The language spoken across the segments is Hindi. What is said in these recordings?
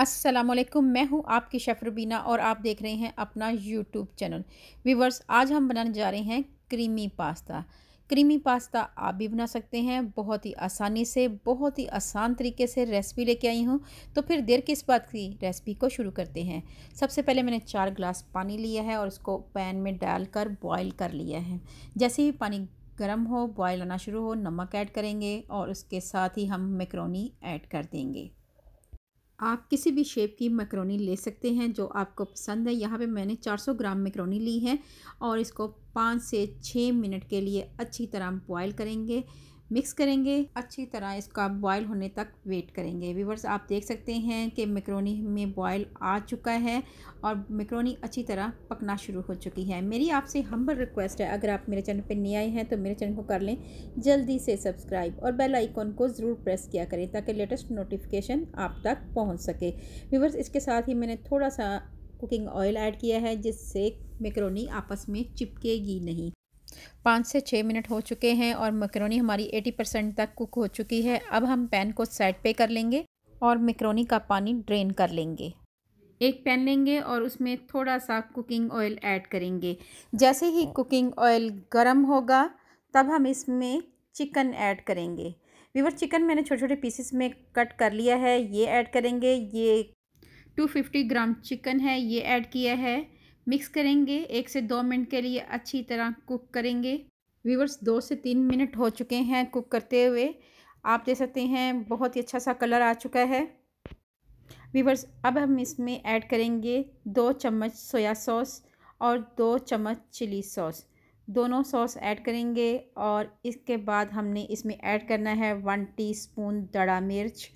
असलकुम मैं हूँ आपकी शेफ़ रुबीना और आप देख रहे हैं अपना यूट्यूब चैनल। वीवर्स आज हम बनाने जा रहे हैं क्रीमी पास्ता। क्रीमी पास्ता आप भी बना सकते हैं, बहुत ही आसानी से, बहुत ही आसान तरीके से रेसिपी लेके आई हूँ। तो फिर देर किस बात की रेसिपी को शुरू करते हैं। सबसे पहले मैंने चार गिलास पानी लिया है और उसको पैन में डालकर बॉईल कर लिया है। जैसे ही पानी गर्म हो बॉयल आना शुरू हो, नमक ऐड करेंगे और उसके साथ ही हम मैक्रोनी ऐड कर देंगे। आप किसी भी शेप की मैक्रोनी ले सकते हैं, जो आपको पसंद है। यहाँ पे मैंने 400 ग्राम मैक्रोनी ली है और इसको पाँच से छः मिनट के लिए अच्छी तरह बॉयल करेंगे। मिक्स करेंगे। अच्छी तरह इसका बॉयल होने तक वेट करेंगे। व्यूवर्स, आप देख सकते हैं कि मैक्रोनी में बॉयल आ चुका है और मैक्रोनी अच्छी तरह पकना शुरू हो चुकी है। मेरी आपसे हम्बल रिक्वेस्ट है, अगर आप मेरे चैनल पर नए आए हैं तो मेरे चैनल को कर लें। जल्दी से सब्सक्राइब और बेल आइकॉन को ज़रूर प्रेस किया करें ताकि लेटेस्ट नोटिफिकेशन आप तक पहुँच सके। व्यूवर्स, इसके साथ ही मैंने थोड़ा सा कुकिंग ऑयल ऐड किया है जिससे मैक्रोनी आपस में चिपकेगी नहीं। पाँच से छः मिनट हो चुके हैं और मकरोनी हमारी एटी परसेंट तक कुक हो चुकी है। अब हम पैन को साइड पे कर लेंगे और मकरोनी का पानी ड्रेन कर लेंगे। एक पैन लेंगे और उसमें थोड़ा सा कुकिंग ऑयल ऐड करेंगे। जैसे ही कुकिंग ऑयल गर्म होगा, तब हम इसमें चिकन ऐड करेंगे। वीवर चिकन मैंने छोटे छोटे पीसेस में कट कर लिया है, ये ऐड करेंगे। ये 250 ग्राम चिकन है, ये ऐड किया है। मिक्स करेंगे। एक से दो मिनट के लिए अच्छी तरह कुक करेंगे। वीवर्स दो से तीन मिनट हो चुके हैं कुक करते हुए। आप देख सकते हैं, बहुत ही अच्छा सा कलर आ चुका है। वीवर्स अब हम इसमें ऐड करेंगे दो चम्मच सोया सॉस और दो चम्मच चिली सॉस। दोनों सॉस ऐड करेंगे और इसके बाद हमने इसमें ऐड करना है वन टीस्पून दड़ा मिर्च,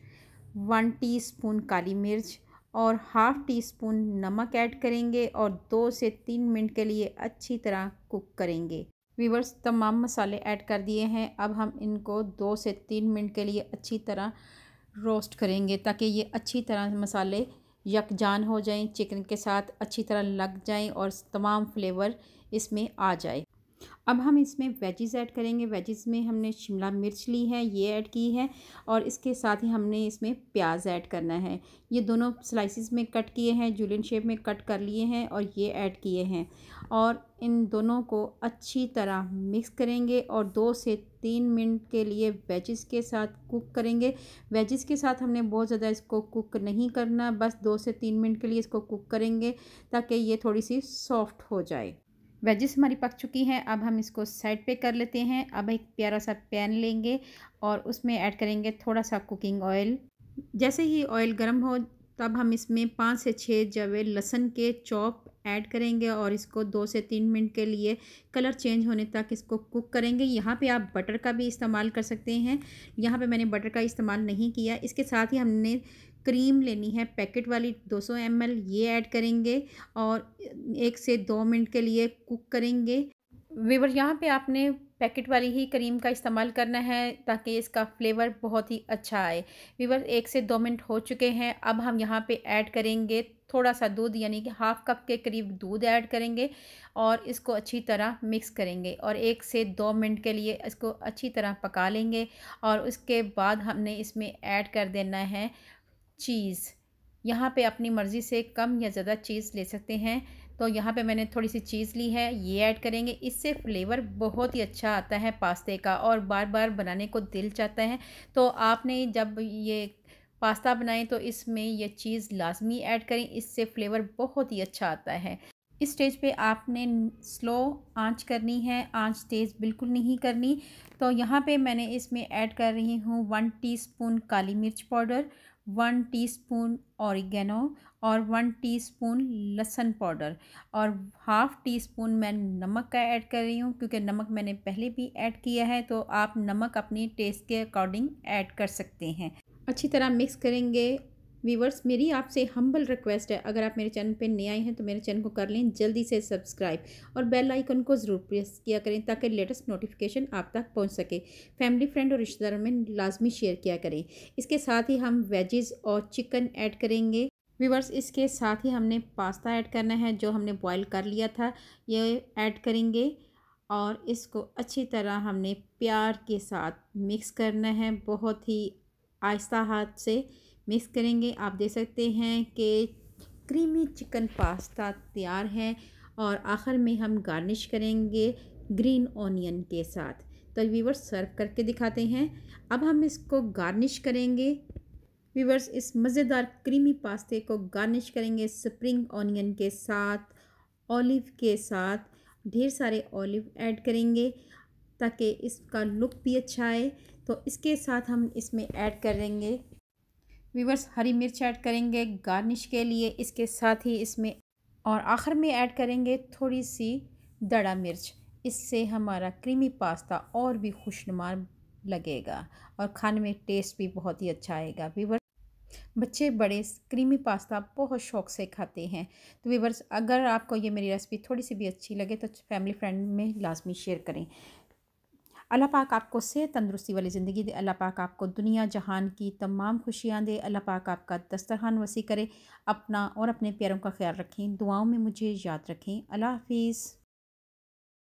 वन टीस्पून काली मिर्च और हाफ़ टी स्पून नमक ऐड करेंगे और दो से तीन मिनट के लिए अच्छी तरह कुक करेंगे। वीवर्स तमाम मसाले ऐड कर दिए हैं। अब हम इनको दो से तीन मिनट के लिए अच्छी तरह रोस्ट करेंगे ताकि ये अच्छी तरह मसाले यकजान हो जाएँ, चिकन के साथ अच्छी तरह लग जाएँ और तमाम फ्लेवर इसमें आ जाए। अब हम इसमें वेजिस ऐड करेंगे। वेजिस में हमने शिमला मिर्च ली है, ये ऐड की है और इसके साथ ही हमने इसमें प्याज ऐड करना है। ये दोनों स्लाइसिस में कट किए हैं जूलियन शेप में कट कर लिए हैं और ये ऐड किए हैं। और इन दोनों को अच्छी तरह मिक्स करेंगे और दो से तीन मिनट के लिए वेजिस के साथ कुक करेंगे। वेजिस के साथ हमने बहुत ज़्यादा इसको कुक नहीं करना, बस दो से तीन मिनट के लिए इसको कुक करेंगे ताकि ये थोड़ी सी सॉफ्ट हो जाए। वेजिस हमारी पक चुकी हैं, अब हम इसको साइड पे कर लेते हैं। अब एक प्यारा सा पैन लेंगे और उसमें ऐड करेंगे थोड़ा सा कुकिंग ऑयल। जैसे ही ऑयल गर्म हो, तब हम इसमें पाँच से छः जवे लहसन के चॉप ऐड करेंगे और इसको दो से तीन मिनट के लिए कलर चेंज होने तक इसको कुक करेंगे। यहाँ पे आप बटर का भी इस्तेमाल कर सकते हैं। यहाँ पे मैंने बटर का इस्तेमाल नहीं किया। इसके साथ ही हमने क्रीम लेनी है, पैकेट वाली 200 सौ ये ऐड करेंगे और एक से दो मिनट के लिए कुक करेंगे। वीवर यहाँ पे आपने पैकेट वाली ही क्रीम का इस्तेमाल करना है ताकि इसका फ्लेवर बहुत ही अच्छा आए। वीवर एक से दो मिनट हो चुके हैं, अब हम यहाँ पे ऐड करेंगे थोड़ा सा दूध, यानी कि हाफ़ कप के करीब दूध ऐड करेंगे और इसको अच्छी तरह मिक्स करेंगे और एक से दो मिनट के लिए इसको अच्छी तरह पका लेंगे और उसके बाद हमने इसमें ऐड कर देना है चीज़, यहाँ पे अपनी मर्ज़ी से कम या ज़्यादा चीज़ ले सकते हैं। तो यहाँ पे मैंने थोड़ी सी चीज़ ली है, ये ऐड करेंगे। इससे फ्लेवर बहुत ही अच्छा आता है पास्ते का और बार बार बनाने को दिल चाहता है। तो आपने जब ये पास्ता बनाएँ तो इसमें यह चीज़ लाजमी ऐड करें, इससे फ्लेवर बहुत ही अच्छा आता है। इस स्टेज पे आपने स्लो आँच करनी है, आँच तेज़ बिल्कुल नहीं करनी। तो यहाँ पे मैंने इसमें ऐड कर रही हूँ वन टीस्पून काली मिर्च पाउडर, वन टीस्पून ऑरिगेनो और वन टीस्पून लहसुन पाउडर और हाफ़ टी स्पून मैं नमक का ऐड कर रही हूँ क्योंकि नमक मैंने पहले भी ऐड किया है तो आप नमक अपनी टेस्ट के अकॉर्डिंग ऐड कर सकते हैं। अच्छी तरह मिक्स करेंगे वीवर्स मेरी आपसे हम्बल रिक्वेस्ट है, अगर आप मेरे चैनल पर नए आए हैं तो मेरे चैनल को कर लें, जल्दी से सब्सक्राइब और बेल आइकन को ज़रूर प्रेस किया करें ताकि लेटेस्ट नोटिफिकेशन आप तक पहुँच सके। फैमिली फ्रेंड और रिश्तेदारों में लाजमी शेयर किया करें। इसके साथ ही हम वेजेस और चिकन ऐड करेंगे। वीवर्स इसके साथ ही हमने पास्ता ऐड करना है, जो हमने बॉयल कर लिया था, ये ऐड करेंगे और इसको अच्छी तरह हमने प्यार के साथ मिक्स करना है, बहुत ही आहिस्ता हाथ से। मिक्स करेंगे। आप देख सकते हैं कि क्रीमी चिकन पास्ता तैयार है और आखिर में हम गार्निश करेंगे ग्रीन ऑनियन के साथ। तो वीवर्स सर्व करके दिखाते हैं। अब हम इसको गार्निश करेंगे। वीवर्स इस मज़ेदार क्रीमी पास्ते को गार्निश करेंगे स्प्रिंग ऑनियन के साथ, ऑलिव के साथ। ढेर सारे ऑलिव ऐड करेंगे ताकि इसका लुक भी अच्छा आए। तो इसके साथ हम इसमें ऐड करेंगे वीवर्स हरी मिर्च ऐड करेंगे गार्निश के लिए, इसके साथ ही इसमें और आखिर में ऐड करेंगे थोड़ी सी दड़ा मिर्च। इससे हमारा क्रीमी पास्ता और भी खुशनुमा लगेगा और खाने में टेस्ट भी बहुत ही अच्छा आएगा। वीवर बच्चे बड़े क्रीमी पास्ता बहुत शौक से खाते हैं। तो वीवर्स अगर आपको ये मेरी रेसिपी थोड़ी सी भी अच्छी लगे तो फैमिली फ्रेंड में लाजमी शेयर करें। अल्लाह पाक आपको सेहत तंदरुस्ती वाली ज़िंदगी दे। अल्लाह पाक आपको दुनिया जहान की तमाम खुशियाँ दे। अल्लाह पाक आपका दस्तरखान वसी करे। अपना और अपने प्यारों का ख्याल रखें। दुआओं में मुझे याद रखें। अल्लाह हाफिज़।